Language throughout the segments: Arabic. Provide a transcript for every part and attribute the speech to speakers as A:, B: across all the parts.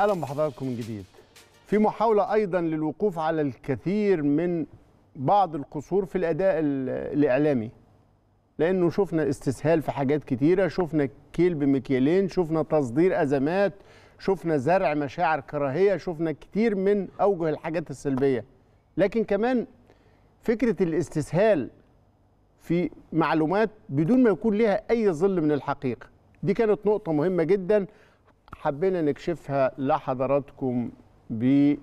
A: أهلا بحضراتكم من جديد. في محاولة أيضا للوقوف على الكثير من بعض القصور في الأداء ال- الإعلامي لأنه شفنا استسهال في حاجات كتيرة شفنا كيل بمكيالين شفنا تصدير أزمات شفنا زرع مشاعر كراهية شفنا كتير من أوجه الحاجات السلبية. لكن كمان فكرة الاستسهال في معلومات بدون ما يكون لها أي ظل من الحقيقة. دي كانت نقطة مهمة جدا. حبينا نكشفها لحضراتكم ب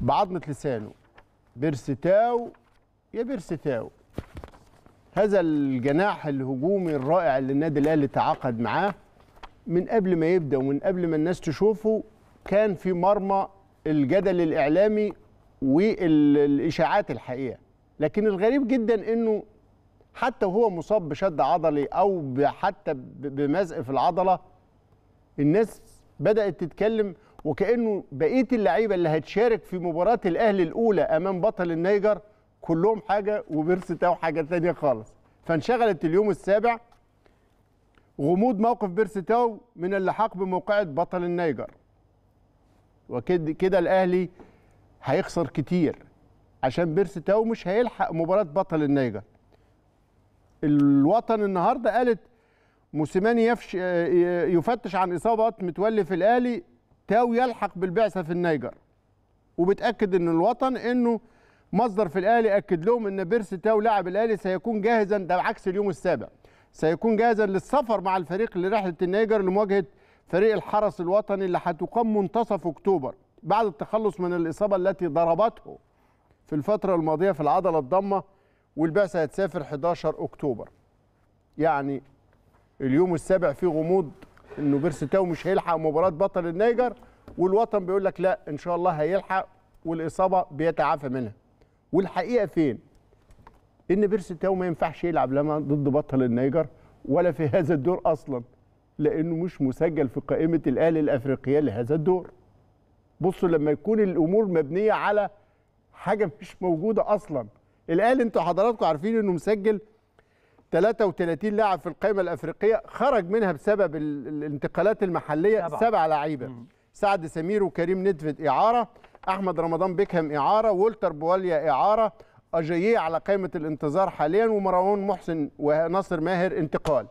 A: بعظمه لسانه. بيرستاو يا بيرستاو هذا الجناح الهجومي الرائع اللي النادي الأهلي تعاقد معاه من قبل ما يبدأ ومن قبل ما الناس تشوفه كان في مرمى الجدل الإعلامي والإشاعات الحقيقة. لكن الغريب جدا إنه حتى وهو مصاب بشد عضلي أو حتى بمزق في العضلة الناس بدأت تتكلم وكأنه بقية اللعيبة اللي هتشارك في مباراة الأهلي الأولى أمام بطل النيجر كلهم حاجة وبيرسي تاو حاجة تانية خالص. فانشغلت اليوم السابع غموض موقف بيرسي تاو من اللحاق بموقعة بطل النيجر. وكده كده الأهلي هيخسر كتير عشان بيرسي تاو مش هيلحق مباراة بطل النيجر. الوطن النهارده قالت موسيماني يفش يفتش عن اصابات متولي في الاهلي تاو يلحق بالبعثة في النيجر. وبتأكد إن الوطن إنه مصدر في الاهلي أكد لهم إن بيرسي تاو لاعب الاهلي سيكون جاهزا ده عكس اليوم السابع سيكون جاهزا للسفر مع الفريق لرحلة النيجر لمواجهة فريق الحرس الوطني اللي هتقام منتصف أكتوبر بعد التخلص من الإصابة التي ضربته في الفترة الماضية في العضلة الضمة والبعثة هتسافر 11 أكتوبر. يعني اليوم السابع فيه غموض إنه بيرسي تاو مش هيلحق مباراة بطل النيجر والوطن بيقول لك لا إن شاء الله هيلحق والإصابة بيتعافى منها. والحقيقة فين؟ إن بيرسي تاو ما ينفعش يلعب لا ضد بطل النيجر ولا في هذا الدور أصلا لأنه مش مسجل في قائمة الأهلي الأفريقية لهذا الدور. بصوا لما يكون الأمور مبنية على حاجة مش موجودة أصلا. الاهلي أنتوا حضراتكم عارفين إنه مسجل 33 لاعب في القائمه الأفريقية خرج منها بسبب ال- الانتقالات المحلية
B: سبعة.
A: سبع لعيبه سعد سمير وكريم ندفت إعارة أحمد رمضان بيكهام إعارة وولتر بواليا إعارة اجاييه على قائمه الانتظار حاليا ومروان محسن وناصر ماهر انتقال.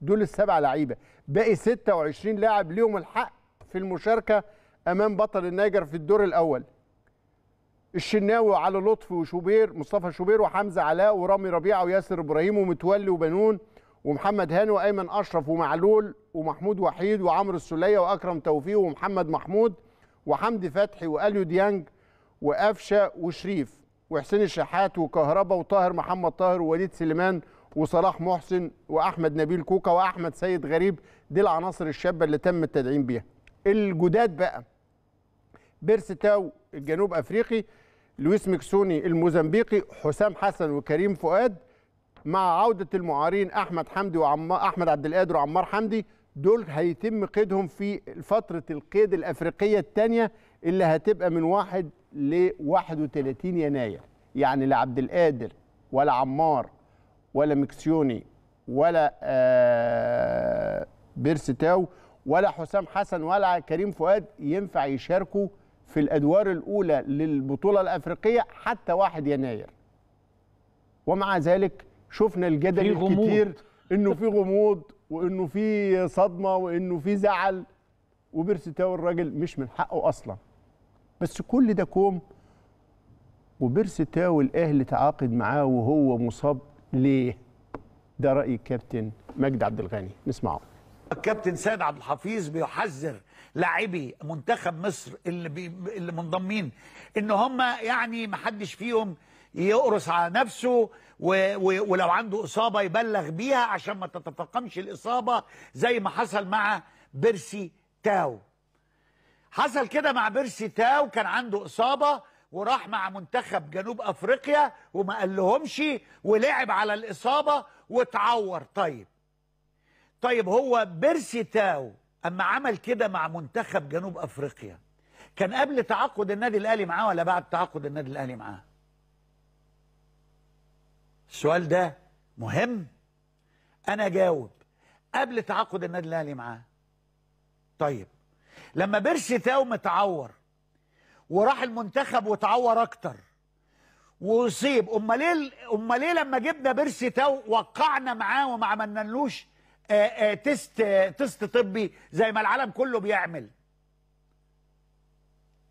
A: دول السبع لعيبه باقي 26 لاعب ليهم الحق في المشاركة أمام بطل النيجر في الدور الأول. الشناوي وعلي لطفي وشوبير مصطفى شوبير وحمزة علاء ورامي ربيعة وياسر إبراهيم ومتولي وبنون ومحمد هاني وأيمن أشرف ومعلول ومحمود وحيد وعمرو السوليه وأكرم توفيق ومحمد محمود وحمدي فتحي وأليو ديانج وقفشة وشريف وحسين الشحات وكهربا وطاهر محمد طاهر ووليد سليمان وصلاح محسن وأحمد نبيل كوكا وأحمد سيد غريب دي العناصر الشابة اللي تم التدعيم بيها. الجداد بقى بيرسي تاو الجنوب أفريقي لويس ميكيسوني الموزمبيقي حسام حسن وكريم فؤاد مع عودة المعارين أحمد حمدي وعمار أحمد عبد القادر وعمار حمدي. دول هيتم قيدهم في فترة القيد الأفريقية الثانية اللي هتبقى من 1 ل 31 يناير. يعني لا عبد القادر ولا عمار ولا ميكيسوني ولا آه بيرسي تاو ولا حسام حسن ولا كريم فؤاد ينفع يشاركوا في الأدوار الأولى للبطولة الأفريقية حتى 1 يناير. ومع ذلك شفنا الجدل
B: في غموض.
A: الكتير إنه في غموض وإنه في صدمة وإنه في زعل. وبيرسي تاو الراجل مش من حقه أصلا. بس كل ده كوم. وبيرسي تاو الأهلي تعاقد معاه وهو مصاب. ليه؟ ده رأي الكابتن مجدي عبد الغني. نسمعه.
C: الكابتن سيد عبد الحفيظ بيحذر لاعبي منتخب مصر اللي اللي منضمين إن هم يعني ما حدش فيهم يقرص على نفسه و و ولو عنده إصابة يبلغ بيها عشان ما تتفاقمش الإصابة زي ما حصل مع بيرسي تاو. حصل كده مع بيرسي تاو كان عنده إصابة وراح مع منتخب جنوب أفريقيا وما قالهمش ولعب على الإصابة واتعور طيب طيب هو بيرسي تاو أما عمل كده مع منتخب جنوب أفريقيا كان قبل تعاقد النادي الأهلي معاه ولا بعد تعاقد النادي الأهلي معاه؟ السؤال ده مهم. أنا جاوب قبل تعاقد النادي الأهلي معاه. طيب لما بيرسي تاو متعور وراح المنتخب وتعور أكتر وأصيب أمال ليه أمال ليه لما جبنا بيرسي تاو وقعنا معاه وما عملنالوش؟ آه، آه، test آه، test طبي زي ما العالم كله بيعمل.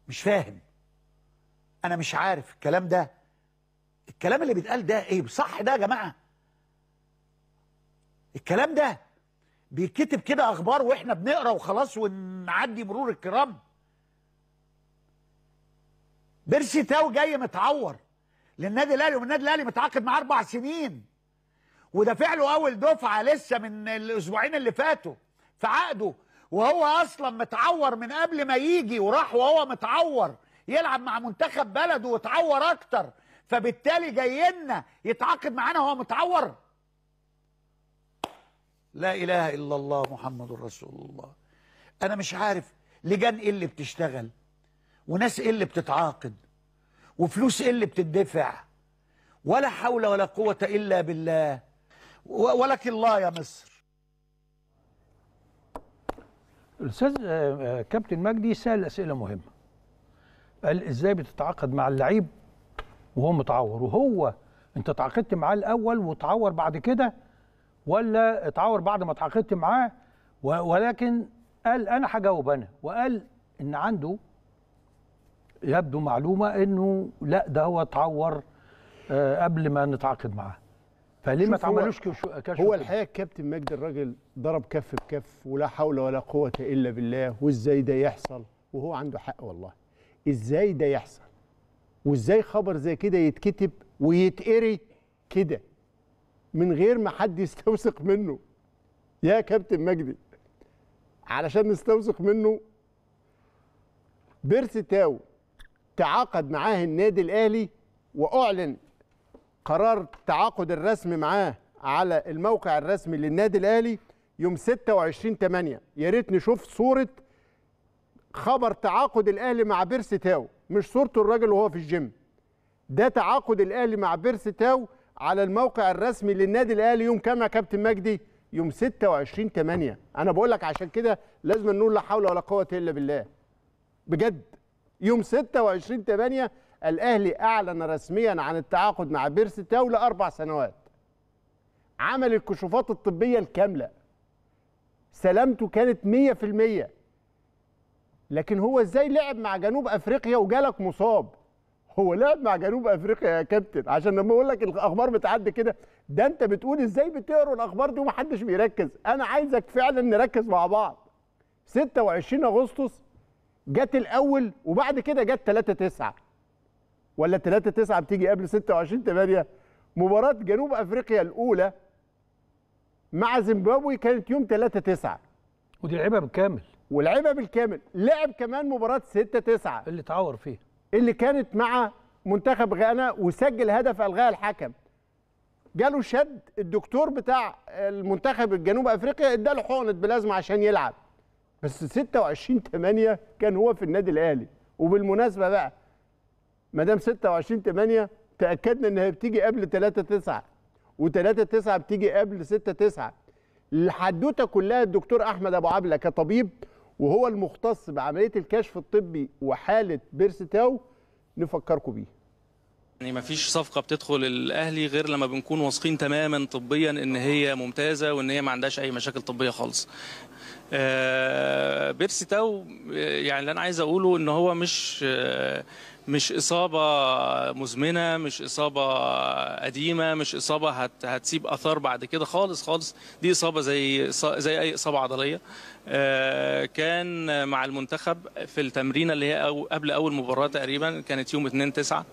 C: مش فاهم. أنا مش عارف الكلام ده. الكلام اللي بيتقال ده إيه؟ صح ده يا جماعة. الكلام ده بيتكتب كده أخبار وإحنا بنقرأ وخلاص ونعدي مرور الكرام. بيرسي تاو جاي متعور. للنادي الأهلي والنادي الأهلي متعاقد معاه أربع سنين. ودافع له أول دفعة لسه من الأسبوعين اللي فاتوا في عقده. وهو أصلا متعور من قبل ما يجي وراح وهو متعور يلعب مع منتخب بلده وتعور أكتر. فبالتالي جاي لنا يتعاقد معانا وهو متعور. لا إله إلا الله محمد رسول الله. أنا مش عارف لجان إيه اللي بتشتغل وناس إيه اللي بتتعاقد وفلوس إيه اللي بتدفع ولا حول ولا قوة إلا بالله. ولك الله يا مصر.
B: الاستاذ آه، آه، كابتن مجدي سأل أسئلة مهمة. قال إزاي بتتعاقد مع اللعيب وهو متعور؟ وهو أنت تعاقدت معاه الأول وتعور بعد كده ولا اتعور بعد ما تعاقدت معاه؟ ولكن قال أنا هجاوب أنا. وقال إن عنده يبدو معلومة إنه لا ده هو اتعور آه، قبل ما نتعاقد معاه. فليه ما تعملوش كشف
A: هو؟ الحقيقة الكابتن مجدي الراجل ضرب كف بكف ولا حول ولا قوة إلا بالله وإزاي ده يحصل؟ وهو عنده حق والله. إزاي ده يحصل؟ وإزاي خبر زي كده يتكتب ويتقري كده من غير ما حد يستوثق منه؟ يا كابتن مجدي علشان نستوثق منه بيرسي تاو تعاقد معاه النادي الأهلي وأعلن قرار التعاقد الرسمي معاه على الموقع الرسمي للنادي الأهلي يوم 26 8 يا ريت نشوف صورة خبر تعاقد الأهلي مع بيرسي تاو مش صورته الراجل وهو في الجيم. ده تعاقد الأهلي مع بيرسي تاو على الموقع الرسمي للنادي الأهلي يوم كام يا كابتن مجدي يوم 26 8 أنا بقول لك عشان كده لازم نقول لا حول ولا قوة إلا بالله. بجد. يوم 26 8 الأهلي أعلن رسميا عن التعاقد مع بيرسي تاو لاربع سنوات. عمل الكشوفات الطبية الكاملة. سلامته كانت 100% لكن هو إزاي لعب مع جنوب أفريقيا وجالك مصاب؟ هو لعب مع جنوب أفريقيا يا كابتن. عشان لما أقول لك الأخبار بتعدي كده ده أنت بتقول إزاي بتقروا الأخبار دي ومحدش بيركز. أنا عايزك فعلا نركز مع بعض. 26 أغسطس جت الأول وبعد كده جت 3 9 ولا 3 9 بتيجي قبل 26 8 مباراة جنوب أفريقيا الأولى مع زيمبابوي كانت يوم 3 9
B: ودي لعيبه بالكامل.
A: ولعبها بالكامل. لعب كمان مباراة 6 9
B: اللي اتعور فيه
A: اللي كانت مع منتخب غانا وسجل هدف ألغاء الحكم. جاله شد الدكتور بتاع المنتخب الجنوب أفريقيا اداله حقنة بلازما عشان يلعب. بس 26 8 كان هو في النادي الأهلي. وبالمناسبة بقى ما دام 26 8 تأكدنا إنها بتيجي قبل 3 9 و3 9 بتيجي قبل 6 9 الحدوتة كلها الدكتور أحمد أبو عبلة كطبيب وهو المختص بعملية الكشف الطبي وحالة بيرسي تاو نفكركم بيه.
D: يعني ما فيش صفقة بتدخل الأهلي غير لما بنكون واثقين تماما طبيا إن هي ممتازة وإن هي ما عندهاش أي مشاكل طبية خالص. آه، بيرسي تاو آه، يعني اللي أنا عايز أقوله إن هو مش آه، مش إصابة مزمنة مش إصابة قديمة مش إصابة هت هتسيب أثار بعد كده خالص خالص. دي إصابة زي زي أي إصابة عضلية. آه، كان مع المنتخب في التمرينة اللي هي قبل أول مباراة تقريبا كانت يوم 2 9 آه،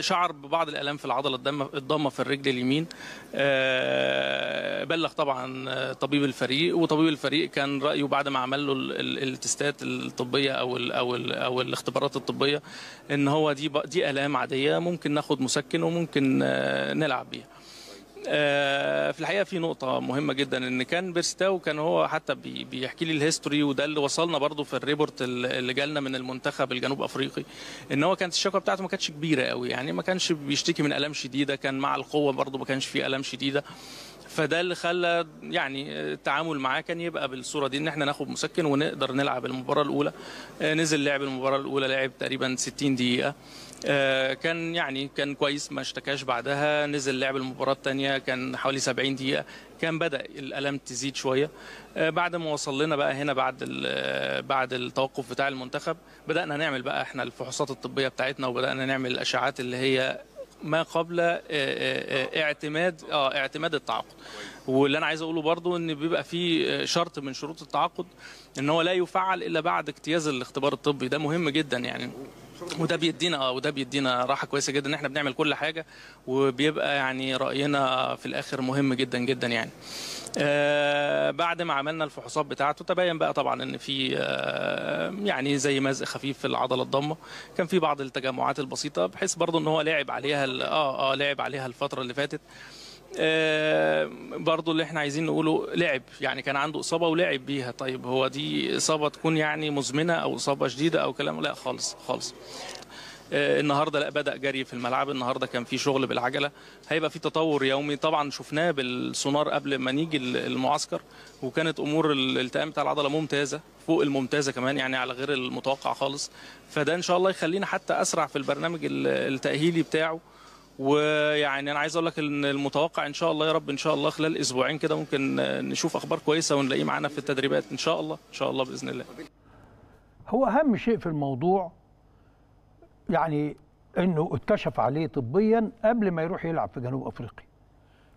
D: شعر ببعض الألام في العضلة الضامه في الرجل اليمين. آه، بلغ طبعا آه، طبيب الفريق وطبيب الفريق كان رأيه بعد ما عمل له ال- ال- التستات الطبية أو ال أو ال أو الاختبارات الطبية إن هو دي دي ألام عادية ممكن ناخد مسكن وممكن آه، نلعب بيها. آه، في الحقيقة في نقطة مهمة جدا إن كان بيرسي تاو كان هو حتى بي- بيحكي لي ال history وده اللي وصلنا برضو في ال report ال- اللي جالنا من المنتخب الجنوب أفريقي إن هو كانت الشكوى بتاعته ما كانتش كبيرة قوي يعني ما كانش بيشتكي من ألام شديدة كان مع القوة برضو ما كانش فيه ألام شديدة. فده اللي خلى يعني التعامل معاه كان يبقى بالصورة دي إن إحنا ناخد مسكن ونقدر نلعب المباراة الأولى. آه، نزل لعب المباراة الأولى لعب تقريبا 60 دقيقة. آه، كان يعني كان كويس ما اشتكاش بعدها. نزل لعب المباراة الثانية كان حوالي 70 دقيقة. كان بدأ الالام تزيد شوية. آه، بعد ما وصل لنا بقى هنا بعد بعد التوقف بتاع المنتخب بدأنا نعمل بقى إحنا الفحوصات الطبية بتاعتنا وبدأنا نعمل الاشعاعات اللي هي ما قبل آه، آه، آه، اعتماد آه اعتماد التعاقد. واللي أنا عايز أقوله برضو إن بيبقى في شرط من شروط التعاقد إن هو لا يفعل إلا بعد اجتياز الاختبار الطبي. ده مهم جدا يعني. وده بيدينا آه وده بيدينا راحة كويسة جدا إن إحنا بنعمل كل حاجة وبيبقى يعني رأينا في الآخر مهم جدا جدا يعني. آه بعد ما عملنا الفحوصات بتاعته تبين بقى طبعا إن في آه يعني زي مزق خفيف في العضلة الضمة. كان في بعض التجمعات البسيطة بحيث برضو إن هو لعب عليها آه آه لعب عليها الفترة اللي فاتت. آه، برضو اللي إحنا عايزين نقوله لعب يعني كان عنده إصابة ولعب بيها. طيب هو دي إصابة تكون يعني مزمنة أو إصابة شديدة أو كلام؟ لا خالص خالص. آه، النهارده لا بدأ جري في الملعب. النهارده كان في شغل بالعجلة. هيبقى في تطور يومي. طبعا شفناه بالسونار قبل ما نيجي ال- المعسكر وكانت أمور الالتئام بتاع العضلة ممتازة فوق الممتازة كمان يعني على غير المتوقع خالص. فده إن شاء الله يخلينا حتى أسرع في البرنامج ال- التأهيلي بتاعه. ويعني أنا عايز أقول لك إن المتوقع إن شاء الله يا رب إن شاء الله خلال أسبوعين كده ممكن نشوف أخبار كويسة ونلاقيه معانا في التدريبات. إن شاء الله إن شاء الله بإذن الله.
B: هو أهم شيء في الموضوع يعني إنه اتكشف عليه طبيا قبل ما يروح يلعب في جنوب أفريقيا.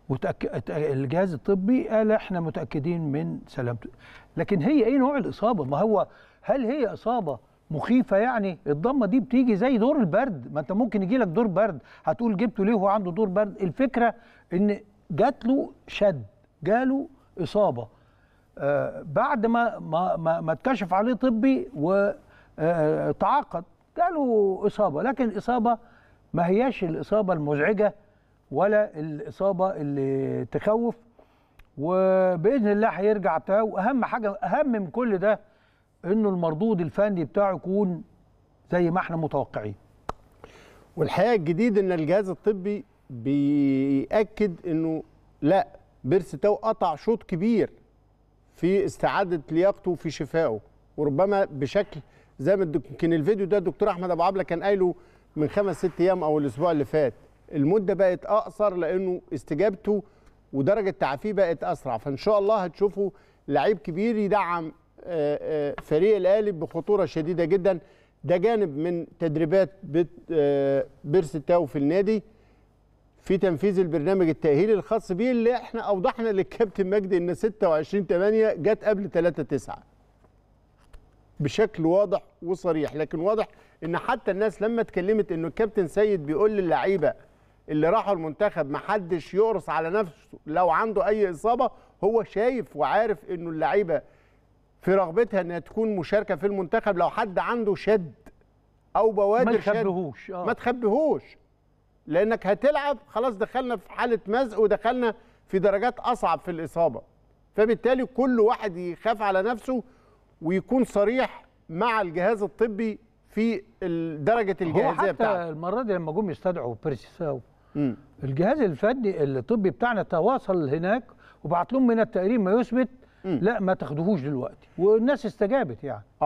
B: وتأك... ات- الجهاز الطبي قال إحنا متأكدين من سلامته. لكن هي إيه نوع الإصابة؟ ما هو هل هي إصابة مخيفة يعني. الضمة دي بتيجي زي دور البرد. ما انت ممكن يجي لك دور برد. هتقول جبته ليه هو عنده دور برد؟ الفكرة إن جات له شد جاله إصابة. آه، بعد ما ما ما, ما اتكشف عليه طبي وتعاقد جاله إصابة. لكن الإصابة ما هياش الإصابة المزعجة ولا الإصابة اللي تخوف. وبإذن الله هيرجع تاني. وأهم حاجة أهم من كل ده انه المردود الفني بتاعه يكون زي ما إحنا متوقعين.
A: والحقيقة الجديد إن الجهاز الطبي بيأكد إنه لا بيرسي تاو قطع شوط كبير في استعادة لياقته وفي شفائه. وربما بشكل زي ما يمكن الفيديو ده الدكتور أحمد أبو عبلة كان قايله من خمس ست أيام أو الأسبوع اللي فات. المدة بقت أقصر لأنه استجابته ودرجة تعافيه بقت أسرع. فإن شاء الله هتشوفوا لعيب كبير يدعم فريق الأهلي بخطورة شديدة جدا. ده جانب من تدريبات آه، بيرسي تاو في النادي. في تنفيذ البرنامج التأهيلي الخاص بيه اللي إحنا أوضحنا للكابتن مجدي إن 26 8 جت قبل 3 9 بشكل واضح وصريح. لكن واضح إن حتى الناس لما اتكلمت إنه الكابتن سيد بيقول للعيبة اللي راحوا المنتخب محدش يقرص على نفسه لو عنده أي إصابة هو شايف وعارف إنه اللعيبة في رغبتها إنها تكون مشاركة في المنتخب لو حد عنده شد أو
B: ما
A: بوادر شد.
B: تخبيهوش
A: ما
B: آه
A: تخبيهوش. لأنك هتلعب خلاص دخلنا في حالة مزق ودخلنا في درجات أصعب في الإصابة. فبالتالي كل واحد يخاف على نفسه ويكون صريح مع الجهاز الطبي في
B: درجة
A: الجاهزية
B: حتى
A: بتاعته.
B: المرة دي لما جم يستدعوا بيرسيساو. الجهاز الفني الطبي بتاعنا تواصل هناك وبعت لهم من التقرير ما يثبت لا ما تاخدوهوش دلوقتي والناس استجابت يعني.
A: آه.